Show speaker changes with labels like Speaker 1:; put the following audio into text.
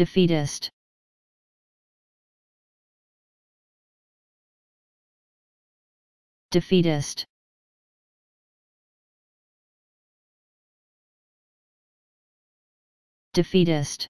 Speaker 1: defeatist. Defeatist. Defeatist.